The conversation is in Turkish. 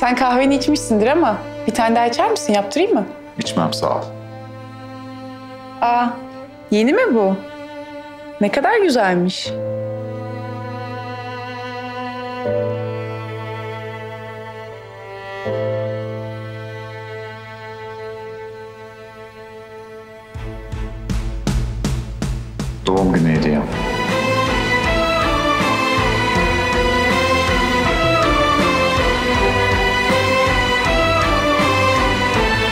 Sen kahveni içmişsindir ama bir tane daha içer misin? Yaptırayım mı? İçmem sağ ol. Aa, yeni mi bu? Ne kadar güzelmiş. Doğum günü hediyem.